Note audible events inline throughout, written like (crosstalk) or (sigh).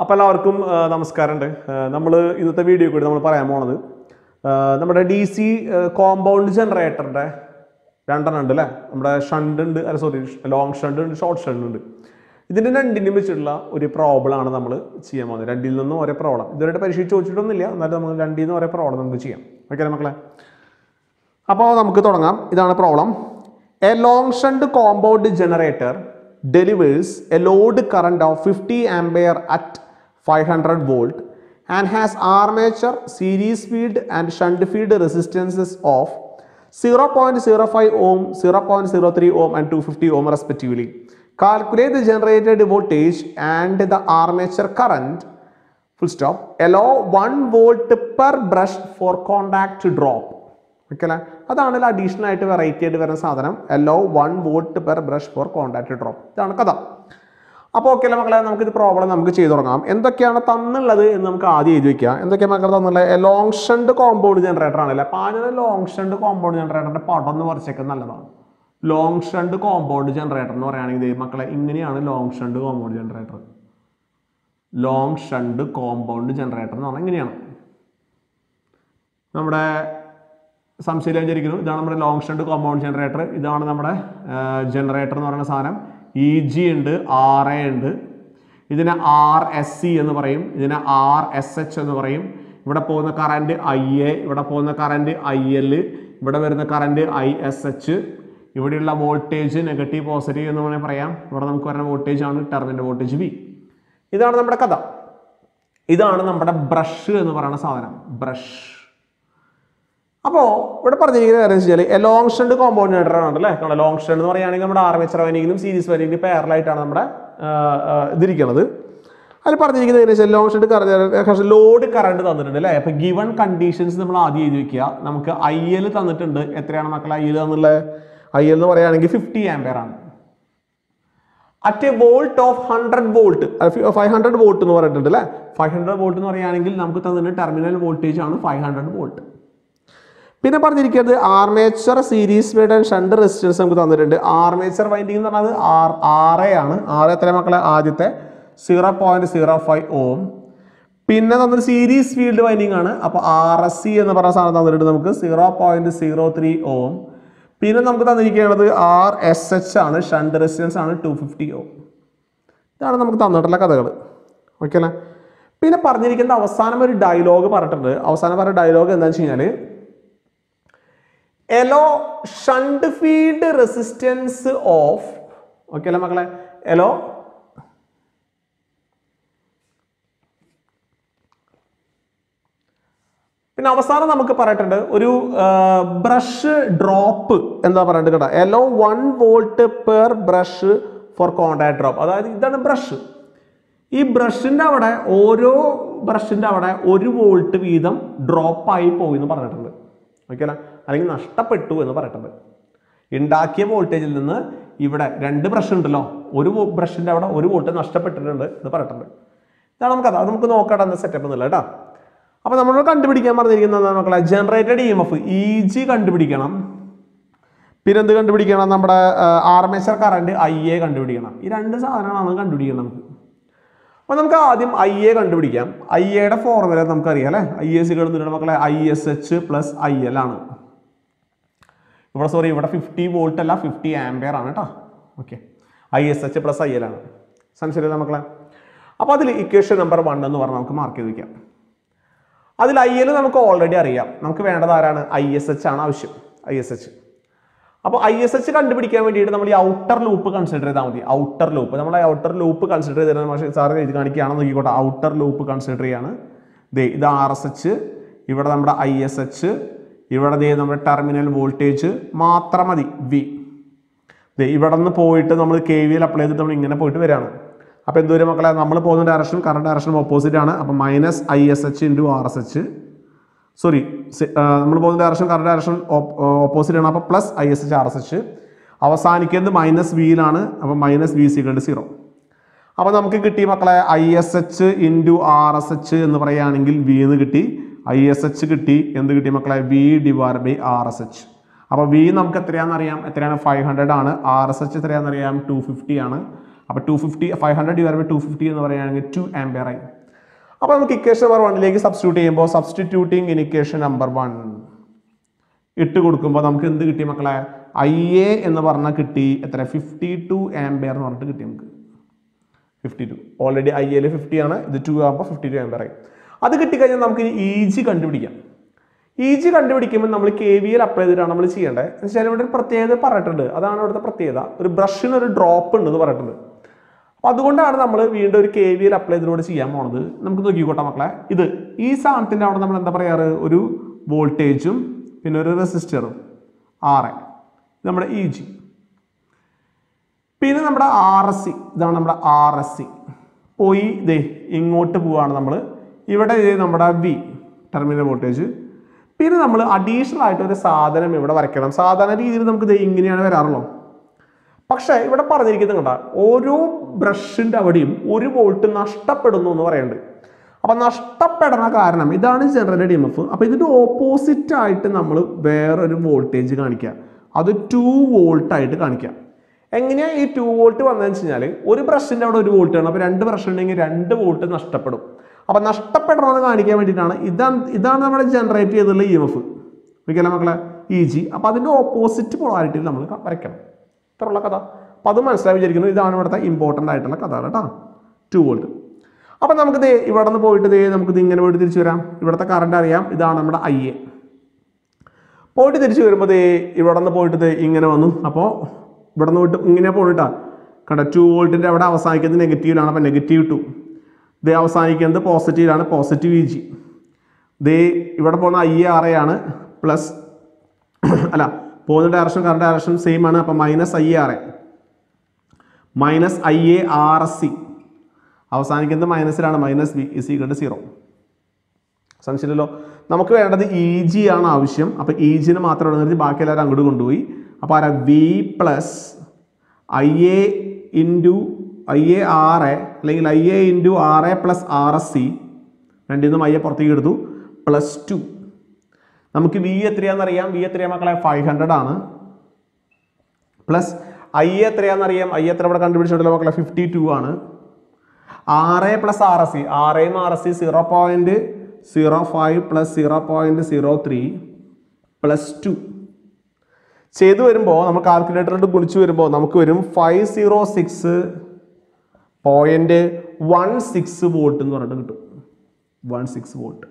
അപ്പോൾ എല്ലാവർക്കും നമസ്കാരമുണ്ട്. നമ്മൾ ഇന്നത്തെ വീഡിയോ കൂടി നമ്മൾ പറയാൻ പോണത് നമ്മുടെ ഡി സി കോമ്പൗണ്ട് ജനറേറ്ററിന്റെ രണ്ടെണ്ണം ഉണ്ട് അല്ലേ നമ്മുടെ ഷണ്ട് ഉണ്ട് അല്ല സോറി ലോങ് ഷണ്ട് ഉണ്ട് ഷോർട്ട് ഷണ്ട് ഉണ്ട്. ഇതിന്റെ രണ്ടിനും വെച്ചിട്ടുള്ള ഒരു പ്രോബ്ലമാണ് നമ്മൾ ചെയ്യാൻ പോകുന്നത്. രണ്ടിൽ നിന്നും ഒരേ പ്രോബ്ലം ഇതുവരെ പരീക്ഷ ചോദിച്ചിട്ടൊന്നുമില്ല. എന്നാലും നമുക്ക് രണ്ടിൽ നിന്നും ഒരേ പ്രോബ്ലം നമുക്ക് ചെയ്യാം. ഓക്കെ മക്കളെ? അപ്പോൾ നമുക്ക് തുടങ്ങാം. ഇതാണ് problem a long shunt compound generator delivers a load current of 50 ampere at 500 volt and has armature, series field and shunt field resistances of 0.05 ohm, 0.03 ohm and 250 ohm respectively. Calculate the generated voltage and the armature current. Full stop. Allow 1 volt per brush for contact drop. Okay അല്ലേ അതാണ് additional ആയിട്ട് variety ആയിട്ട് വരുന്ന സാധനം. Allow one volt per brush for contact drop ഇതാണ് കഥ. അപ്പോൾ okay അല്ലേ മക്കളെ നമുക്ക് ഇത് പ്രോബ്ലം നമുക്ക് ചെയ്തു തുടങ്ങാം. എന്തൊക്കെയാണ് തന്നുള്ളത് എന്ന് നമുക്ക് ആദ്യം എഴുതി വെക്കാം. എന്തൊക്കെയാണ് മക്കളെ തന്നുള്ളത് ലോങ് ഷണ്ട് കോമ്പൗണ്ട് ജനറേറ്റർ ആണല്ലേ? അപ്പോൾ ആദ്യം ലോങ് ഷണ്ട് കോമ്പൗണ്ട് ജനറേറ്ററിന്റെ പടം ഒന്ന് വരച്ചേക്കുന്നത് നല്ലതാണ്. ലോങ് ഷണ്ട് കോമ്പൗണ്ട് ജനറേറ്റർ എന്ന് പറയുകയാണെങ്കിൽ മക്കളെ ഇങ്ങനെയാണ് long shunt compound generator long shunt compound generator എന്ന് പറഞ്ഞാൽ ഇങ്ങനെയാണ്. നമ്മുടെ സംശയം വിചാരിക്കുന്നു ഇതാണ് നമ്മുടെ ലോങ് സ്റ്റണ്ട് കോമ്പൗണ്ട് ജനറേറ്റർ ഇതാണ് നമ്മുടെ ജനറേറ്റർ എന്ന് പറയുന്ന സാധനം. ഇ ജി ഉണ്ട് ആർ എ ഉണ്ട്. ഇതിനെ ആർ എസ് സി എന്ന് പറയും. ഇതിനെ ആർ എസ് എച്ച് എന്ന് പറയും. ഇവിടെ പോകുന്ന കറണ്ട് ഐ എ ഇവിടെ പോകുന്ന കറണ്ട് ഐ എൽ ഇവിടെ വരുന്ന കറണ്ട് ഐ എസ് എച്ച് ഇവിടെയുള്ള വോൾട്ടേജ് നെഗറ്റീവ് പോസിറ്റീവ് എന്ന് വേണമെങ്കിൽ പറയാം. ഇവിടെ നമുക്ക് വരുന്ന വോൾട്ടേജ് ആണ് ടെർമിന്റെ വോൾട്ടേജ് വി ഇതാണ് നമ്മുടെ കഥ. ഇതാണ് നമ്മുടെ ബ്രഷ് എന്ന് പറയുന്ന സാധനം. ബ്രഷ് അപ്പോൾ ഇവിടെ പറഞ്ഞിരിക്കുന്ന കാര്യം വെച്ചാൽ ലോങ് സ്റ്റണ്ട് കോമ്പൗണ്ട് ആണ് അല്ലേ? നമ്മുടെ ലോങ് സ്റ്റണ്ട് എന്ന് പറയുകയാണെങ്കിൽ നമ്മുടെ ആർമേച്ചർ വൈനിങ്ങിനും സീരീസ് വൈനിങ്ങിനും പേരലായിട്ടാണ് നമ്മുടെ ഇതിരിക്കുന്നത് അതിൽ പറഞ്ഞിരിക്കുന്നത് എങ്ങനെ വെച്ചാൽ ലോങ് സ്റ്റണ്ട് ലോഡ് കറണ്ട് തന്നിട്ടുണ്ട് അല്ലേ? അപ്പോൾ ഗിവൺ കണ്ടീഷൻസ് നമ്മൾ ആദ്യം എഴുതി വെക്കുക. നമുക്ക് ഐ എൽ തന്നിട്ടുണ്ട്. എത്രയാണ് മക്കൾ ഐ എൽ തന്നുള്ളത് ഐ എൽ എന്ന് പറയുകയാണെങ്കിൽ ഫിഫ്റ്റി ആംപയർ ആണ്. At a volt of hundred volt five hundred volt എന്ന് പറഞ്ഞിട്ടുണ്ട് അല്ലേ? ഫൈവ് ഹൺഡ്രഡ് വോൾട്ട് എന്ന് പറയുകയാണെങ്കിൽ നമുക്ക് തന്നിട്ടുണ്ട് ടെർമിനൽ വോൾട്ടേജ് ആണ് ഫൈവ് ഹൺഡ്രഡ് വോൾട്ട് പിന്നെ പറഞ്ഞിരിക്കുന്നത് armature series word and shunt resistance നമുക്ക് തന്നിട്ടുണ്ട്. ആർമേച്ചർ വൈൻഡിങ് എന്ന് പറഞ്ഞത് ആർ എ ആണ്. ആർ എത്ര മക്കളെ? ആദ്യത്തെ zero point zero five ohm. പിന്നെ തന്നൊരു സീരീസ് ഫീൽഡ് വൈൻഡിങ് ആണ്. അപ്പോൾ ആർ എസ് സി എന്ന് പറഞ്ഞ സാധനം തന്നിട്ടുണ്ട് നമുക്ക്. Zero point zero three ohm. പിന്നെ നമുക്ക് തന്നിരിക്കുന്നത് ആർ എസ് എച്ച് ആണ്. ഷണ്ട് റെസിസ്റ്റൻസ് ആണ്. Two fifty ohm. ഇതാണ് നമുക്ക് തന്നിട്ടുള്ള കഥകൾ ഓക്കെ അല്ലേ? പിന്നെ പറഞ്ഞിരിക്കുന്ന അവസാനം ഒരു ഡയലോഗ് പറഞ്ഞിട്ടുണ്ട്. അവസാനം പറഞ്ഞ ഡയലോഗ് എന്താണെന്ന് വെച്ച് കഴിഞ്ഞാൽ allow shunt field resistance of okay അല്ലേ മക്കളെ? എലോ പിന്നെ അവസാനം നമുക്ക് പറയട്ടുണ്ട് ഒരു ബ്രഷ് ഡ്രോപ്പ് എന്താ പറയണ്ടത് കേട്ടോ? Allow one volt per brush for contact drop അതായത് ഇതാണ് ബ്രഷ് ഈ ബ്രഷിന്റെ അവിടെ ഓരോ ബ്രഷിന്റെ അവിടെ ഒരു വോൾട്ട് വീതം ഡ്രോപ്പായി പോയി എന്ന് പറഞ്ഞിട്ടുണ്ട്. ഓക്കെ അല്ലെങ്കിൽ നഷ്ടപ്പെട്ടു എന്ന് പറയട്ടത് ഉണ്ടാക്കിയ വോൾട്ടേജിൽ നിന്ന് ഇവിടെ രണ്ട് ബ്രഷ് ഉണ്ടല്ലോ. ഒരു ബ്രഷിന്റെ അവിടെ ഒരു വോൾട്ട് നഷ്ടപ്പെട്ടിട്ടുണ്ട് എന്ന് പറയട്ടുണ്ട് ഇതാണ് നമുക്ക് അത് നമുക്ക് നോക്കാം എന്താ സെറ്റപ്പ് എന്നുള്ളത് കേട്ടോ. അപ്പോൾ നമ്മൾ കണ്ടുപിടിക്കാൻ പറഞ്ഞിരിക്കുന്നത് മക്കളെ? Generated E M F E G കണ്ടുപിടിക്കണം. പിന്നെ എന്ത് കണ്ടുപിടിക്കണം? നമ്മുടെ ആർമേച്ചർ കറണ്ട് ഐ എ കണ്ടുപിടിക്കണം. ഈ രണ്ട് സാധനങ്ങളാണ് കണ്ടുപിടിക്കണം നമുക്ക്. അപ്പോൾ നമുക്ക് ആദ്യം ഐ എ കണ്ടുപിടിക്കാം. ഐ എയുടെ ഫോർമുല നമുക്കറിയാം അല്ലേ? ഐ എസ് കിടന്നിട്ട് മക്കളെ? I S H plus I L ആണ്. ഇവിടെ സോറി ഇവിടെ ഫിഫ്റ്റി വോൾട്ട് അല്ല ഫിഫ്റ്റി ആംബിയർ ആണ് കേട്ടോ okay I S H plus I L ആണ്. സംശയമില്ല മക്കളെ? അപ്പോൾ അതിൽ ഇക്വേഷൻ നമ്പർ വൺ എന്ന് പറഞ്ഞാൽ നമുക്ക് മാർക്ക് ചെയ്ത് വയ്ക്കാം അതിൽ ഐ എൽ നമുക്ക് ഓൾറെഡി അറിയാം. നമുക്ക് വേണ്ടത് ആരാണ്? ഐ എസ് എച്ച് ആണ് ആവശ്യം. ഐ എസ് എച്ച് അപ്പോൾ ഐ എസ് എച്ച് കണ്ടുപിടിക്കാൻ വേണ്ടിയിട്ട് നമ്മൾ ഈ ഔട്ടർ ലൂപ്പ് കൺസിഡർ ചെയ്താൽ മതി. ഔട്ടർ ലൂപ്പ് നമ്മൾ ഔട്ടർ ലൂപ്പ് കൺസിഡർ ചെയ്തിരുന്ന പക്ഷേ സാർ ഇത് കാണിക്കുകയാണെന്ന് നോക്കിക്കോട്ടെ. ഔട്ടർ ലൂപ്പ് കൺസിഡർ ചെയ്യാണ്. ഇത് ആർ എസ് എച്ച് ഇവിടെ നമ്മുടെ ഐ എസ് എച്ച് ഇവിടെ ദേ നമ്മുടെ ടെർമിനൽ വോൾട്ടേജ് മാത്രം മതി വി ഇവിടെ നിന്ന് പോയിട്ട് നമ്മൾ കെ വിയിൽ അപ്ലൈ ചെയ്തിട്ട് നമ്മൾ ഇങ്ങനെ പോയിട്ട് വരികയാണ് അപ്പോൾ എന്തോരം മക്കളെ? നമ്മൾ പോകുന്ന ഡയറക്ഷൻ കറണ്ട് ഡയറക്ഷൻ ഓപ്പോസിറ്റ് ആണ്. അപ്പോൾ minus I S H into R S H sorry നമ്മൾ പോകുന്ന ഡയറക്ഷൻ കറണ്ട് ഡയറക്ഷൻ ഓപ്പോസിറ്റ് ആണ്. അപ്പോൾ plus I S H R S H അവസാനിക്കുന്നത് മൈനസ് വിയിലാണ് അപ്പോൾ മൈനസ് വി സികളുടെ സീറോ അപ്പോൾ നമുക്ക് കിട്ടി മക്കളെ I S H into R S H എന്ന് പറയുകയാണെങ്കിൽ വി എന്ന് കിട്ടി ഐ എസ് എച്ച് കിട്ടി. എന്ത് കിട്ടി മക്കളെ? V divide by R S H അപ്പോൾ വി നമുക്ക് എത്രയാണെന്നറിയാം എത്രയാണ്? ഫൈവ് ഹൺഡ്രഡ് ആണ്. ആർ എസ് എച്ച് എത്രയാണെന്നറിയാം ടു ഫിഫ്റ്റി ആണ്. അപ്പോൾ two fifty five hundred divide by two fifty എന്ന് പറയുകയാണെങ്കിൽ ടു ആംബിയർ ആയി. അപ്പോൾ നമുക്ക് ഇക്വേഷൻ നമ്പർ വണ്ണിലേക്ക് സബ്സ്റ്റിറ്റ്യൂട്ട് ചെയ്യുമ്പോൾ substituting in equation number one ഇട്ട് കൊടുക്കുമ്പോൾ നമുക്ക് എന്ത് കിട്ടി മക്കളെ? ഐ എ എന്ന് പറഞ്ഞാൽ കിട്ടി. എത്ര? ഫിഫ്റ്റി ടു ആംബിയർ എന്ന് പറഞ്ഞിട്ട് കിട്ടി നമുക്ക്. ഫിഫ്റ്റി ടു ഓൾറെഡി ഐ എയിൽ ഫിഫ്റ്റി ആണ്. ഇത് ടു ആകുമ്പോൾ ഫിഫ്റ്റി ടു ആംബിയർ ആയി. അത് കിട്ടിക്കഴിഞ്ഞാൽ നമുക്ക് ഇ ജി കണ്ടുപിടിക്കാം. ഇ ജി കണ്ടുപിടിക്കുമ്പോൾ നമ്മൾ കെ വി എൽ അപ്ലൈ ചെയ്തിട്ടാണ് നമ്മൾ ചെയ്യേണ്ടത്. എന്ന് വെച്ചാൽ ഇവിടെ ഒരു പ്രത്യേകത പറഞ്ഞിട്ടുണ്ട്. അതാണ് ഇവിടുത്തെ പ്രത്യേകത. ഒരു ബ്രഷിന് ഒരു ഡ്രോപ്പ് ഉണ്ടെന്ന് പറഞ്ഞിട്ടുണ്ട്. അപ്പോൾ അതുകൊണ്ടാണ് നമ്മൾ വീണ്ടും ഒരു കെ വി എൽ അപ്ലൈ ചെയ്തിലൂടെ ചെയ്യാൻ പോണത്. നമുക്ക് നോക്കിക്കോട്ടെ മക്കളെ. ഇത് ഈ സാധനത്തിന്റെ അവിടെ നമ്മൾ എന്താ പറയാറ്? ഒരു വോൾട്ടേജും പിന്നെ ഒരു റെസിസ്റ്ററും ആറ് നമ്മുടെ ഇ ജി പിന്നെ നമ്മുടെ ആർ എസ് സി ഇതാണ് നമ്മുടെ ആർ എസ് സി പോയി ഇതേ ഇങ്ങോട്ട് പോവാണ് നമ്മൾ ഇവിടെ നമ്മുടെ വി ടെർമിനൽ വോൾട്ടേജ് പിന്നെ നമ്മൾ അഡീഷണൽ ആയിട്ട് ഒരു സാധനം ഇവിടെ വരയ്ക്കണം. സാധാരണ രീതിയിൽ നമുക്ക് ദേ ഇങ്ങനെയാണ് വരാറുള്ളൂ പക്ഷേ ഇവിടെ പറഞ്ഞിരിക്കുന്നത് കണ്ട ഓരോ ബ്രഷിന്റെ അവിടെയും ഒരു വോൾട്ട് നഷ്ടപ്പെടുന്നു എന്ന് പറയുന്നുണ്ട്. അപ്പം നഷ്ടപ്പെടണ കാരണം ഇതാണ് ജനറൽ ഡി എം എഫ് അപ്പം ഇതിന്റെ ഓപ്പോസിറ്റ് ആയിട്ട് നമ്മൾ വേറൊരു വോൾട്ടേജ് കാണിക്കുക. അത് ടു വോൾട്ടായിട്ട് കാണിക്കുക. എങ്ങനെയാണ് ഈ ടു വോൾട്ട് വന്നതെന്ന് വെച്ച് കഴിഞ്ഞാൽ ഒരു ബ്രഷിന്റെ അവിടെ ഒരു വോൾട്ട് ആണ് അപ്പോൾ രണ്ട് ബ്രഷ് ഉണ്ടെങ്കിൽ രണ്ട് വോൾട്ട് നഷ്ടപ്പെടും. അപ്പൊ നഷ്ടപ്പെടണമെന്ന് കാണിക്കാൻ വേണ്ടിയിട്ടാണ്. ഇതാണ് ഇതാണ് നമ്മൾ ജനറേറ്റ് ചെയ്തുള്ള ഇ എം എഫ് ഒരിക്കലും മക്കളെ ഇ ജി അപ്പോൾ അതിന്റെ ഓപ്പോസിറ്റ് പോളാരിറ്റി നമ്മൾ വരയ്ക്കണം. ഇത്രയുള്ള കഥ. അപ്പോൾ അത് മനസ്സിലായി വിചാരിക്കുന്നു. ഇതാണ് ഇവിടുത്തെ ഇമ്പോർട്ടന്റ് ആയിട്ടുള്ള കഥ കേട്ടോ. ടു വോൾട്ട് അപ്പം നമുക്ക് ദേ ഇവിടെ നിന്ന് പോയിട്ട് ദേ നമുക്ക് ഇത് ഇങ്ങനെ പോയിട്ട് തിരിച്ചു വരാം. ഇവിടുത്തെ കറണ്ട് അറിയാം. ഇതാണ് നമ്മുടെ ഐ എ പോയിട്ട് തിരിച്ചു വരുമ്പോൾ ദേ ഇവിടെ നിന്ന് പോയിട്ട് ദേ ഇങ്ങനെ വന്നു. അപ്പോൾ ഇവിടെ നിന്ന് പോയിട്ട് ഇങ്ങനെ പോയിട്ടാ കണ്ട? ടു വോൾട്ടിന്റെ അവിടെ അവസാനിക്കുന്നത് നെഗറ്റീവിലാണ് അപ്പോൾ നെഗറ്റീവ് ടു ദേ അവസാനിക്കുന്നത് പോസിറ്റീവാണ് പോസിറ്റീവ് ഇ ജി ദേ ഇവിടെ പോകുന്ന ഐ ആർ എ ആണ്. പ്ലസ് (coughs) അല്ല പോകുന്ന ഡയറക്ഷൻ കറണ്ട് ഡയറക്ഷൻ സെയിം ആണ്. അപ്പം minus I R A minus I A R S C അവസാനിക്കുന്നത് മൈനസിലാണ് minus B is equal to zero സംശയമില്ലല്ലോ. നമുക്ക് വേണ്ടത് ഇ ജി ആണ് ആവശ്യം. അപ്പോൾ ഇ ജിന് മാത്രം ഇവിടെ ബാക്കി എല്ലാവരും അങ്ങോട്ട് കൊണ്ടുപോയി. അപ്പോൾ ആരാ? V plus I A into I A R A അല്ലെങ്കിൽ I A into R A plus R S C രണ്ടിൽ നിന്നും ഐ എ പുറത്തേക്ക് എടുത്തു. പ്ലസ് ടു നമുക്ക് വി എത്രയാണെന്നറിയാം? വി എത്രയാ മക്കളെ ഫൈവ് ഹൺഡ്രഡ് ആണ് പ്ലസ് ഐ എത്രയാണെന്നറിയാം? ഐ എത്ര ഇവിടെ കണ്ടുപിടിച്ചിട്ടുള്ള മക്കളെ? ഫിഫ്റ്റി ടു ആണ്. R A plus R S C R എയും R S C zero point zero five plus zero point zero three plus two ചെയ്തു വരുമ്പോൾ നമ്മൾ കാൽക്കുലേറ്ററിട്ട് ഗുണിച്ച് വരുമ്പോൾ നമുക്ക് വരും five zero six point one six volt എന്ന് പറഞ്ഞിട്ട് കിട്ടും. വൺ സിക്സ് വോൾട്ട്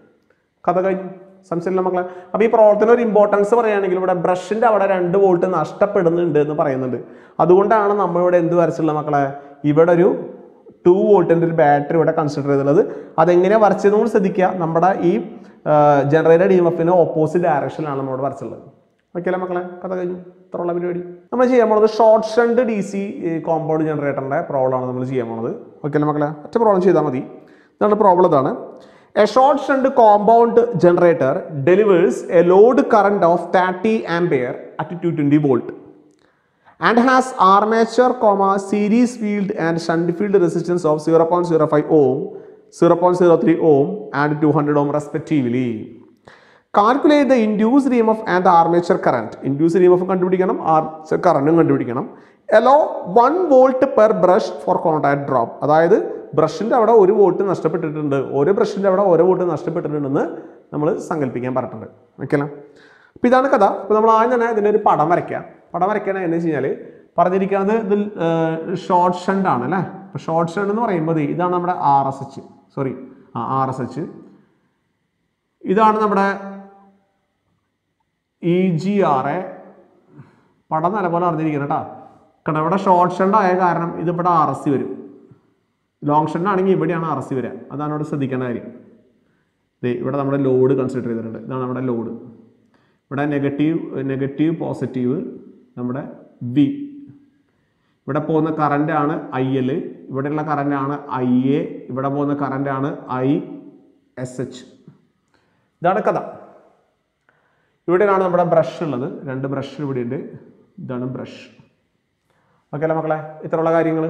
കഥ കഴിഞ്ഞു. സംശയമില്ല മക്കളെ. അപ്പോൾ ഈ പ്രവർത്തനം ഒരു ഇമ്പോർട്ടൻസ് പറയുകയാണെങ്കിൽ ഇവിടെ ബ്രഷിന്റെ അവിടെ രണ്ട് വോൾട്ട് നഷ്ടപ്പെടുന്നുണ്ട് എന്ന് പറയുന്നുണ്ട്. അതുകൊണ്ടാണ് നമ്മളിവിടെ എന്ത് വരച്ചുള്ള മക്കളെ? ഇവിടെ ഒരു ടു വോൾട്ടിന്റെ ഒരു ബാറ്ററി ഇവിടെ കൺസിഡർ ചെയ്തിട്ടുള്ളത്. അതെങ്ങനെ വരച്ചതെന്ന് ശ്രദ്ധിക്കുക. നമ്മുടെ ഈ ജനറേറ്റഡ് ഡി എം എഫിന് ഓപ്പോസിറ്റ് ഡയറക്ഷനിലാണ് നമ്മളിവിടെ വരച്ചുള്ളത് ഓക്കെ അല്ലേ മക്കളെ? കഥ കഴിഞ്ഞു. ഇത്രയുള്ള പരിപാടി. നമ്മൾ ചെയ്യാൻ പോണത് short shunt D C compound ജനറേറ്ററിന്റെ പ്രോബ്ലമാണ് നമ്മൾ ചെയ്യാൻ പോണത്. ഓക്കെ അല്ലേ മക്കളെ? ഒറ്റ പ്രോബ്ലം ചെയ്താൽ മതി. ഇതാണ് പ്രോബ്ലം ഇതാണ്. A short shunt compound generator delivers a load current of thirty ampere at two twenty volt and has armature comma series field and shunt field resistance of 0.05 ohm 0.03 ohm and 200 ohm the calculate the induced and and the armature current. Induced emf കണ്ടുപിടിക്കണം armature കറണ്ടും കണ്ടുപിടിക്കണം. Allow one volt per brush for contact drop അതായത് ബ്രഷിന്റെ അവിടെ ഒരു volt നഷ്ടപ്പെട്ടിട്ടുണ്ട്. ഓരോ ബ്രഷിന്റെ അവിടെ ഓരോ വോൾട്ട് നഷ്ടപ്പെട്ടിട്ടുണ്ടെന്ന് നമ്മൾ സങ്കല്പിക്കാൻ പറഞ്ഞിട്ടുണ്ട്. ഓക്കെ അപ്പോൾ ഇതാണ് കഥ. അപ്പോൾ നമ്മൾ ആദ്യം തന്നെ ഇതിന്റെ ഒരു പടം വരയ്ക്കാം പടം വരയ്ക്കണ എന്ന് വെച്ച് കഴിഞ്ഞാൽ പറഞ്ഞിരിക്കുന്നത് ഇതിൽ ഷോർട്ട് ഷണ്ട് ആണ് അല്ലേ? അപ്പോൾ ഷോർട്ട് ഷണ്ട് എന്ന് പറയുമ്പോൾ ഇതാണ് നമ്മുടെ ആർ എസ് എച്ച് സോറി ആ ആർ എസ് എച്ച് ഇതാണ് നമ്മുടെ ഇ ജി ആർ എ. പടം നല്ലപോലെ അറിഞ്ഞിരിക്കണം കേട്ടോ കാരണം ഇവിടെ ഷോർട്ട് ഷണ്ട് ആയ കാരണം ഇത് ഇവിടെ ആർ എസ് സി വരും. ലോങ് ഷണ്ട് ആണെങ്കിൽ ഇവിടെയാണ് ആർ എസ് സി വരിക അതാണ് ഇവിടെ ശ്രദ്ധിക്കേണ്ട കാര്യം. ഇവിടെ നമ്മുടെ ലോഡ് കൺസിഡർ ചെയ്തിട്ടുണ്ട്. ഇതാണ് നമ്മുടെ ലോഡ് ഇവിടെ നെഗറ്റീവ് നെഗറ്റീവ് പോസിറ്റീവ് നമ്മുടെ വി ഇവിടെ പോകുന്ന കറന്റ് ആണ് ഐ എൽ ഇവിടെയുള്ള ആണ് ഐ എ ഇവിടെ പോകുന്ന കറന്റ് ആണ് ഐ എസ് എച്ച് ഇതാണ് കഥ. ഇവിടെയാണ് നമ്മുടെ ബ്രഷ് ഉള്ളത്. രണ്ട് ബ്രഷ് ഇവിടെ ഉണ്ട് ഇതാണ് ബ്രഷ് ഓക്കെ അല്ലേ മക്കളെ? ഇത്രയുള്ള കാര്യങ്ങൾ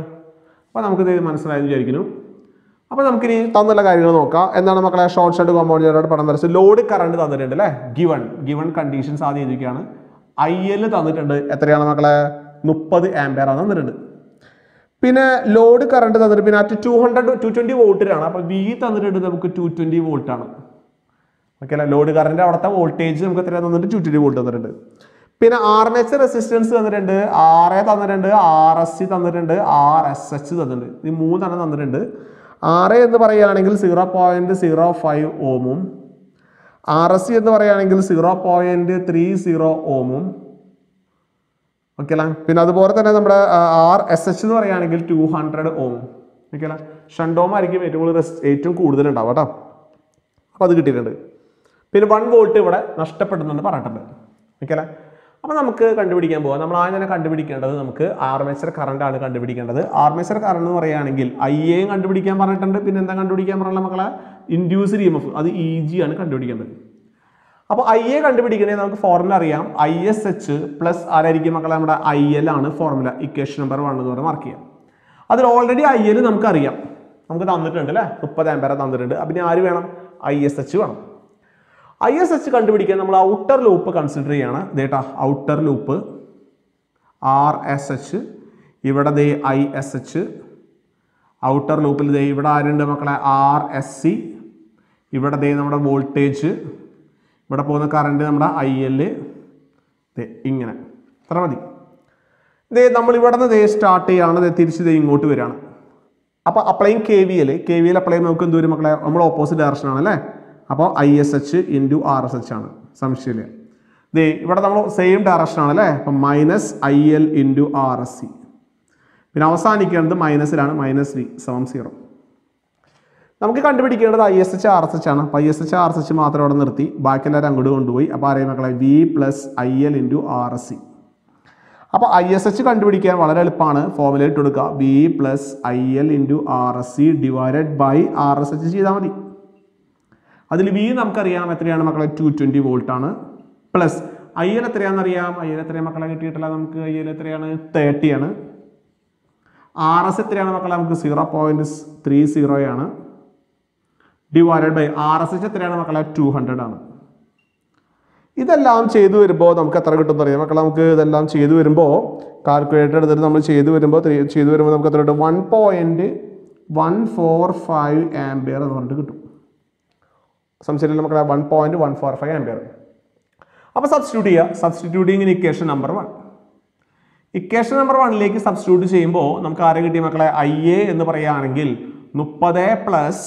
അപ്പോൾ നമുക്കിത് മനസ്സിലായെന്ന് വിചാരിക്കുന്നു. അപ്പോൾ നമുക്കിനി തന്നുള്ള കാര്യങ്ങൾ നോക്കാം. എന്താണ് മക്കളെ? ഷോർട്ട് ഷർട്ട് കോമ്പൗണ്ട് ജനറേറ്റർ പടം വരച്ച് ലോഡ് കറണ്ട് തന്നിട്ടുണ്ട് അല്ലേ? ഗിവൺ ഗിവൺ കണ്ടീഷൻസ് ആദ്യം ഇരിക്കുകയാണ് ഐ എൽ തന്നിട്ടുണ്ട്. എത്രയാണ് മക്കളെ? മുപ്പത് ആംബിയർ ആണ് തന്നിട്ടുണ്ട്. പിന്നെ ലോഡ് കറണ്ട് തന്നിട്ട് പിന്നെ at two hundred two twenty വോൾട്ടിലാണ് അപ്പോൾ വി തന്നിട്ടുണ്ട് നമുക്ക് ടു ട്വന്റി വോൾട്ടാണ് ഓക്കെ അല്ല? ലോഡ് കറണ്ട് അവിടുത്തെ വോൾട്ടേജ് നമുക്ക് എത്ര തന്നിട്ട് ടു ട്വന്റി വോൾട്ട് തന്നിട്ടുണ്ട്. പിന്നെ ആർ എൻ എച്ച് റെസിസ്റ്റൻസ് തന്നിട്ടുണ്ട്. ആർ എ തന്നിട്ടുണ്ട്. ആർ എസ് സി തന്നിട്ടുണ്ട്. ആർ എസ് എച്ച് തന്നിട്ടുണ്ട്. ഈ മൂന്നെണ്ണം തന്നിട്ടുണ്ട്. ആർ എ എന്ന് പറയുകയാണെങ്കിൽ സീറോ പോയിന്റ് സീറോ ഫൈവ് ഓമും. ആർ എസ് സി എന്ന് പറയുകയാണെങ്കിൽ സീറോ പോയിന്റ് ത്രീ സീറോ ഓമും. ഓക്കെ അല്ല? പിന്നെ അതുപോലെ തന്നെ നമ്മുടെ ആർ എസ് എച്ച് എന്ന് പറയുകയാണെങ്കിൽ ടു ഹൺഡ്രഡ് ഓം. ഓക്കെ അല്ല? ഷണ്ടോമായിരിക്കും ഏറ്റവും കൂടുതൽ ഏറ്റവും കൂടുതൽ ഉണ്ടാവും കേട്ടോ. അപ്പോൾ അത് കിട്ടിയിട്ടുണ്ട്. പിന്നെ വൺ വോൾട്ട് ഇവിടെ നഷ്ടപ്പെടുന്നുണ്ട് പറഞ്ഞിട്ടുണ്ട്. ഓക്കെ അപ്പോൾ നമുക്ക് കണ്ടുപിടിക്കാൻ പോകാം നമ്മൾ ആദ്യം തന്നെ കണ്ടുപിടിക്കേണ്ടത് നമുക്ക് ആർമേച്ചർ കറണ്ടാണ് കണ്ടുപിടിക്കേണ്ടത്. ആർമേച്ചർ കറണ്ട് എന്ന് പറയുകയാണെങ്കിൽ ഐ എയും കണ്ടുപിടിക്കാൻ പറഞ്ഞിട്ടുണ്ട്. പിന്നെ എന്താ കണ്ടുപിടിക്കാൻ പറഞ്ഞാൽ മക്കളെ? ഇൻഡ്യൂസ്ഡ് ഇ എം എഫ് അത് ഇ ജി ആണ് കണ്ടുപിടിക്കേണ്ടത്. അപ്പോൾ ഐ എ കണ്ടുപിടിക്കണേ നമുക്ക് ഫോർമുല അറിയാം. ഐ എസ് എച്ച് പ്ലസ് ആരായിരിക്കും മക്കളെ? നമ്മുടെ ഐ എൽ ആണ് ഫോർമുല ഇക്വേഷൻ നമ്പർ വൺ എന്ന് പറഞ്ഞ് മാർക്ക് ചെയ്യാം. അതിൽ ഓൾറെഡി ഐ എൽ നമുക്കറിയാം. നമുക്ക് തന്നിട്ടുണ്ട് അല്ലേ? മുപ്പത് ആമ്പേര തന്നിട്ടുണ്ട്. അപ്പം ആര് വേണം? ഐ എസ് എച്ച് വേണം. ഐ എസ് എച്ച് കണ്ടുപിടിക്കാൻ നമ്മൾ ഔട്ടർ ലൂപ്പ് കൺസിഡർ ചെയ്യാണ്. ഇതേട്ടാ outer loop R S H ഇവിടെ ദേ ഐ എസ് എച്ച് ഔട്ടർ ലൂപ്പിൽ ദേ ഇവിടെ ആരുണ്ട് മക്കളെ? ആർ എസ് സി ഇവിടെ ദേ നമ്മുടെ വോൾട്ടേജ് ഇവിടെ പോകുന്ന കറണ്ട് നമ്മുടെ ഐ എൽ ഇങ്ങനെ. അത്ര മതി. ദേ നമ്മൾ ഇവിടെ നിന്ന് ദേ സ്റ്റാർട്ട് ചെയ്യാണ്. ദേ തിരിച്ച് ദേ ഇങ്ങോട്ട് വരികയാണ്. അപ്പോൾ അപ്ലൈയും K V L K V L apply നമുക്ക് എന്ത് വരും മക്കളെ? നമ്മൾ ഓപ്പോസിറ്റ് ഡയറക്ഷൻ ആണ് അല്ലേ അപ്പോൾ I S H into R S H ആണ് സംശയമില്ല. ദേ ഇവിടെ നമ്മൾ സെയിം ഡയറക്ഷൻ ആണ് അല്ലേ അപ്പം minus I L into R S C പിന്നെ അവസാനിക്കേണ്ടത് മൈനസിലാണ് മൈനസ് വി സമം സീറോ നമുക്ക് കണ്ടുപിടിക്കേണ്ടത് I S H R S H ആണ്. അപ്പോൾ I S H R S H മാത്രം അവിടെ നിർത്തി. ബാക്കിയെല്ലാവരും അങ്ങോട്ട് കൊണ്ടുപോയി. അപ്പോൾ അറിയാം മക്കളെ? V plus I L into R S C അപ്പോൾ ഐ എസ് എച്ച് കണ്ടുപിടിക്കാൻ വളരെ എളുപ്പമാണ്. ഫോർമുല കൊടുക്കുക. V plus I L into R S C divided by R S H ചെയ്താൽ മതി. അതിൽ വി നമുക്കറിയാം എത്രയാണ് മക്കളെ? ടു ട്വന്റി വോൾട്ടാണ് പ്ലസ് ഐ എൽ എത്രയാണെന്ന് അറിയാം? ഐ എൽ എത്രയാണ് മക്കളെ കിട്ടിയിട്ടില്ല നമുക്ക്? ഐ എൽ എത്രയാണ്? തേർട്ടി ആണ്. ആർ എസ് എത്രയാണ് മക്കളെ നമുക്ക്? Zero point three സീറോയാണ് divided by R S H എത്രയാണ് മക്കളെ? ടു ഹൺഡ്രഡ് ആണ്. ഇതെല്ലാം ചെയ്തു വരുമ്പോൾ നമുക്ക് എത്ര കിട്ടും അറിയാം മക്കളെ നമുക്ക് ഇതെല്ലാം ചെയ്തു വരുമ്പോൾ കാൽക്കുലേറ്റർ എടുത്തിട്ട് നമ്മൾ ചെയ്തു വരുമ്പോൾ ചെയ്തു വരുമ്പോൾ നമുക്ക് എത്ര കിട്ടും? One point one four five ampere എന്ന് പറഞ്ഞിട്ട് കിട്ടും. സംശയമില്ല നമുക്ക് one point one four five ampere അപ്പോൾ സബ്സ്റ്റിറ്റ്യൂട്ട് ചെയ്യുക substituting in equation number one equation number വണ്ണിലേക്ക് സബ്സ്റ്റിറ്റ്യൂട്ട് ചെയ്യുമ്പോൾ നമുക്ക് ആരെ കിട്ടിയ മക്കളെ? ഐ എ എന്ന് പറയുകയാണെങ്കിൽ മുപ്പത് plus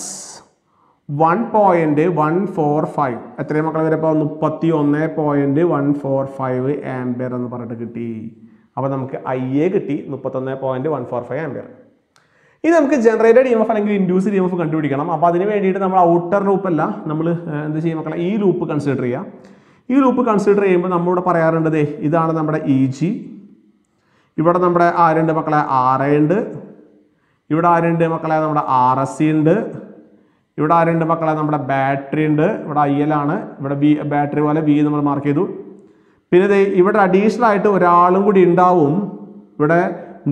one point one four five എത്രയും മക്കളെ വരെ ഇപ്പോൾ മുപ്പത്തി ഒന്ന് point one four five ampere എന്ന് പറഞ്ഞിട്ട് കിട്ടി. അപ്പോൾ നമുക്ക് ഐ എ കിട്ടി. മുപ്പത്തൊന്ന് point one four five ampere ഇനി നമുക്ക് ജനറേറ്റഡ് ഇ എം എഫ് അല്ലെങ്കിൽ ഇൻഡ്യൂസ്ഡ് ഇ എം എഫ് കണ്ടുപിടിക്കണം. അപ്പോൾ അതിന് വേണ്ടിയിട്ട് നമ്മൾ ഔട്ടർ ലൂപ്പല്ല നമ്മൾ എന്ത് ചെയ്യും മക്കളെ? ഈ ലൂപ്പ് കൺസിഡർ ചെയ്യുക ഈ ലൂപ്പ് കൺസിഡർ ചെയ്യുമ്പോൾ നമ്മളിവിടെ പറയാറുണ്ടതേ ഇതാണ് നമ്മുടെ ഇ ജി ഇവിടെ നമ്മുടെ ആരുണ്ട് മക്കളെ? ആർ എ ഉണ്ട്. ഇവിടെ ആരുണ്ട് മക്കളെ? നമ്മുടെ ആർ എസ് സി ഉണ്ട്. ഇവിടെ ആരുണ്ട് മക്കളെ? നമ്മുടെ ബാറ്ററി ഉണ്ട്. ഇവിടെ ഐ എൽ ആണ്. ഇവിടെ ബി ബാറ്ററി പോലെ ബി നമ്മൾ മാർക്ക് ചെയ്തു. പിന്നെ ഇവിടെ അഡീഷണൽ ആയിട്ട് ഒരാളും കൂടി ഉണ്ടാവും. ഇവിടെ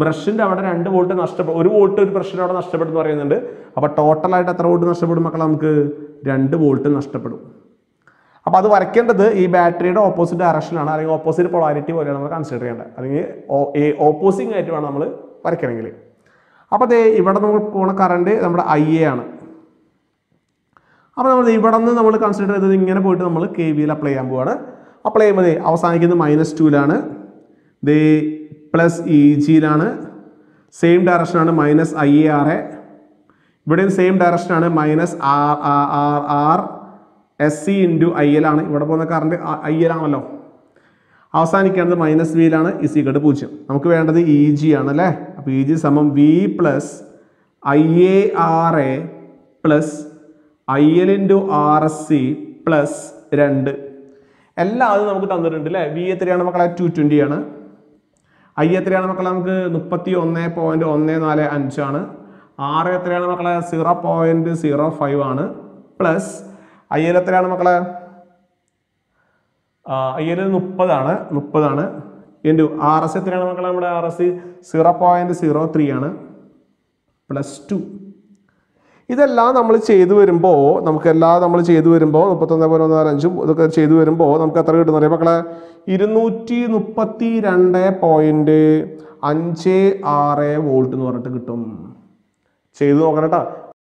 ബ്രഷിന്റെ അവിടെ രണ്ട് വോൾട്ട് നഷ്ടപ്പെടും ഒരു വോൾട്ട് ഒരു ബ്രഷിന്റെ അവിടെ നഷ്ടപ്പെടുന്നു പറയുന്നുണ്ട്. അപ്പോൾ ടോട്ടലായിട്ട് എത്ര വോൾട്ട് നഷ്ടപ്പെടും മക്കളെ നമുക്ക്? രണ്ട് വോൾട്ട് നഷ്ടപ്പെടും. അപ്പോൾ അത് വരയ്ക്കേണ്ടത് ഈ ബാറ്ററിയുടെ ഓപ്പോസിറ്റ് ഡയറക്ഷനാണ് അല്ലെങ്കിൽ ഓപ്പോസിറ്റ് പൊളാരിറ്റി പോലെയാണ് നമ്മൾ കൺസിഡർ ചെയ്യേണ്ടത്. അല്ലെങ്കിൽ ഓപ്പോസിങ് ആയിട്ട് വേണം നമ്മൾ വരയ്ക്കണമെങ്കിൽ. അപ്പോൾ ദേ ഇവിടെ നമ്മൾ പോണ കറണ്ട് നമ്മുടെ ഐ എ ആണ്. അപ്പോൾ നമ്മൾ ഇവിടെ നിന്ന് നമ്മൾ കൺസിഡർ ചെയ്തത് ഇങ്ങനെ പോയിട്ട് നമ്മൾ കെ വിയിൽ അപ്ലൈ ചെയ്യാൻ പോവാണ്. അപ്ലൈ ചെയ്യുമ്പോൾ അവസാനിക്കുന്നത് മൈനസ് ടുവിലാണ് ദേ പ്ലസ് ഇ ജിയിലാണ് same ഡയറക്ഷനാണ് minus I A R A ഇവിടെയും same ഡയറക്ഷനാണ് minus R R R S C into I L ആണ്. ഇവിടെ പോകുന്ന കറണ്ട് ഐ എൽ ആണല്ലോ. അവസാനിക്കേണ്ടത് മൈനസ് വിയിലാണ് ഇസിക്കട്ട് പൂജ്യം. നമുക്ക് വേണ്ടത് ഇ ജി ആണ് അല്ലേ? അപ്പോൾ ഇ ജി സമം V plus I A R A plus I L into R S C plus രണ്ട്. എല്ലാം അത് നമുക്ക് തന്നിട്ടുണ്ട് അല്ലേ? വി എത്രയാണ് മക്കളെ? ടു ട്വന്റി ആണ്. ഐ എത്രയാണ് മക്കളെ നമുക്ക്? മുപ്പത്തി ഒന്ന് പോയിന്റ് ഒന്ന് നാല് അഞ്ചാണ് ആറ് എത്രയാണ് മക്കളെ? സീറോ പോയിന്റ് സീറോ ഫൈവ് ആണ്. പ്ലസ് ഐ എൽ എത്രയാണ് മക്കളെ? ഐ എൽ മുപ്പതാണ് മുപ്പതാണ് ഇന്റു ആർ എസ് എത്രയാണ് മക്കളെ നമ്മുടെ R S? Zero point zero three ആണ്. പ്ലസ് ടു ഇതെല്ലാം നമ്മൾ ചെയ്തു വരുമ്പോൾ നമുക്കെല്ലാം നമ്മൾ ചെയ്തു വരുമ്പോൾ മുപ്പത്തൊന്ന് പോയിന്റ് ഒന്ന് അഞ്ചും ഇതൊക്കെ ചെയ്തു വരുമ്പോൾ നമുക്ക് എത്ര കിട്ടുന്ന അറിയാം മക്കളെ? ഇരുന്നൂറ്റി മുപ്പത്തി രണ്ട് പോയിന്റ് അഞ്ച് ആറ് വോൾട്ട് എന്ന് പറഞ്ഞിട്ട് കിട്ടും. ചെയ്തു നോക്കണം കേട്ടോ.